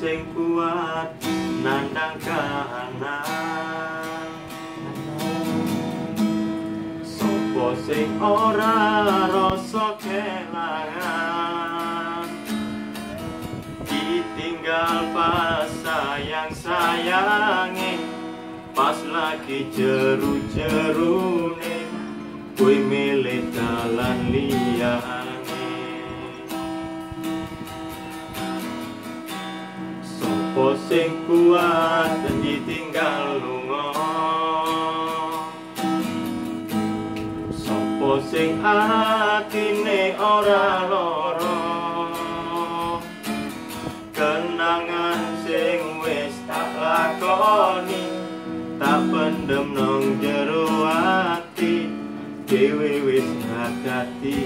Sing kuat nandang kahanan. Sopo sing ora rasa kelangan? Ditinggal pas sayang sayangi Pas lagi jeru-jerune. Kui milih dalan liyane Sopo sing kuat dan ditinggal lunga. Sopo sing atine ora loro Kenangan sing wis tak lakoni Tak pendem nang jero ati Dewe wis ngadati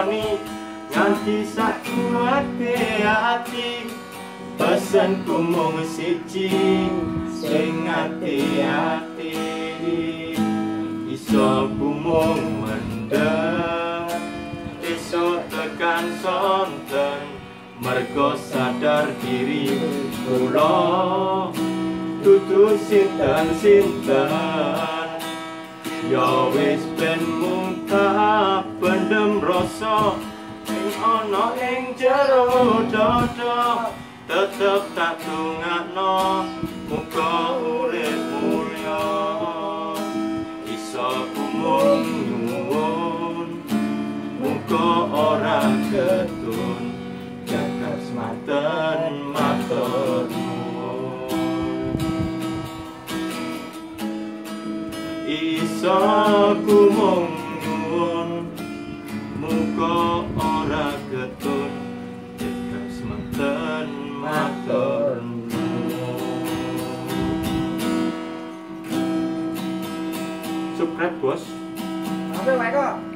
lakoni Nganti sak kuate ati Pesanku mung siji Sing hati-hati Iso ku mung mendem Iso tekan sonten. Mergo sadar diri kula Dudu sinten-sinten Ya wis ben mung tak pendem rasa Ing ana ing jero dada Tetep tak tungakno Muga urip mulya. Isa kumung nyuwun Muga ora ketun Jagat semanten matur nuwun. Isa kumung ketun Jagat semanten matur nuwun Subscribe bos Pak Eko.